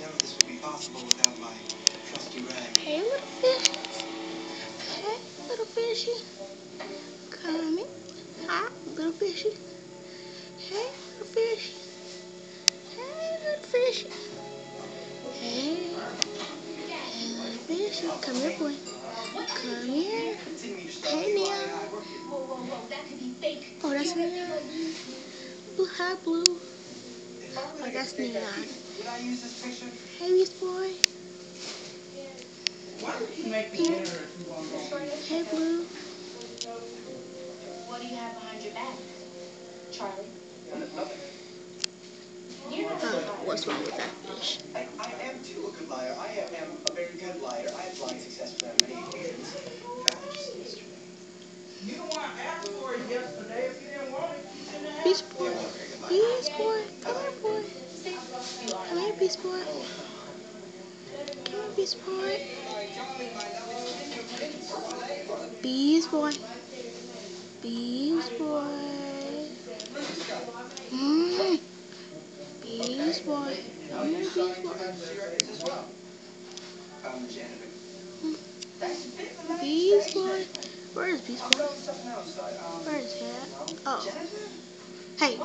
none this would be possible without my trusty rag. Hey, little fish. Hey, little fishy. Come here. Hi, little fishy. Hey, little fish. Hey, little fish. Hey, little fishy. Come here, boy. Come here. Hey, Neil. Oh, that's Neil. Blue, hi, Blue. Oh, that's Neon. Hey, Beast Boy. Hey, Blue. What do you have behind your back, Charlie? You're not Oh, a liar. what's wrong with that fish? I, I am too a good liar. I am, am a very good liar. I have lied successfully on many occasions. In fact, just yesterday. You don't want to ask for it yesterday. If you didn't want it, you shouldn't have Boy. I'm not a very good liar. Beast Boy. Come here, boy. You are. Come Boy. Come here, Beast Boy. Beast Boy. Mm. Beast Boy. Come here. I'm the janitor. Beast Boy. Where is Beast Boy? Where is that? Oh. Hey.